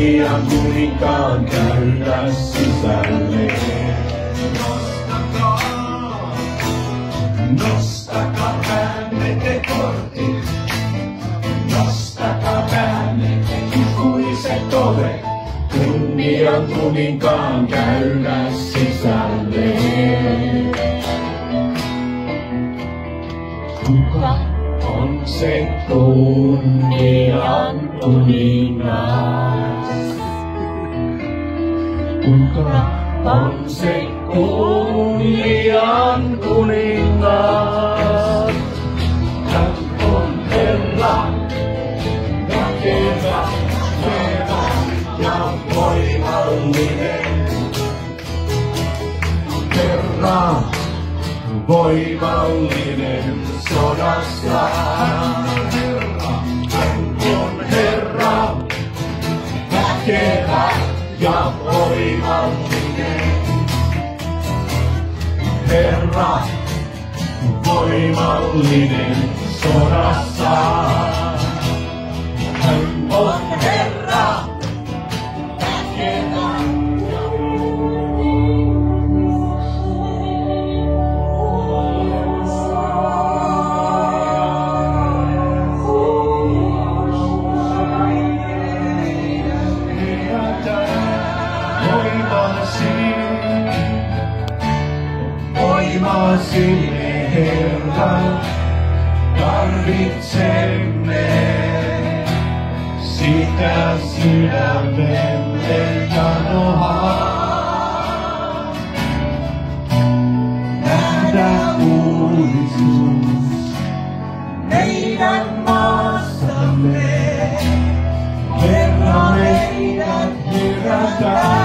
kunnian kuninkaan käydä sisälle. Nostakaa, päänne te ikuiset ovet. Kunnian kuninkaan käydä sisälle. Kuka on se kunnian kuningas? Kuka on se kunnian kuningas? Hän on Herra, näkevä, hyvä ja voimallinen. Herra, voimallinen sodassa. Hän Herra, voimallinen sodassa. Hän on Herra, väkevä voimasi Herra, tarvitsemme sitä sydämemme janoa. Nähdä uudistus meidän maassamme. Herra meidät herätää.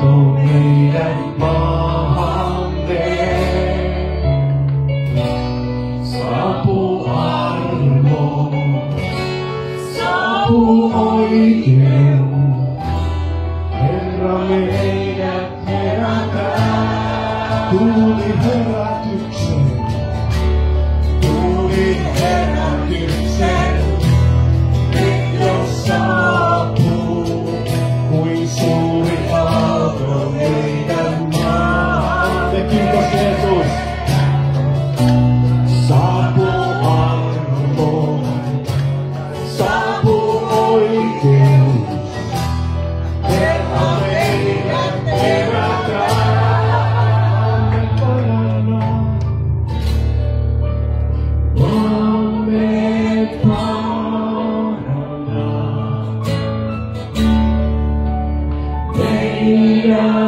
到 meidän maahamme. Saapu armo, saapu oikeus, Herra meidät herätää. Tuli herätyksen, tuli herätyksen, nyt jo kuin suuri. Yeah.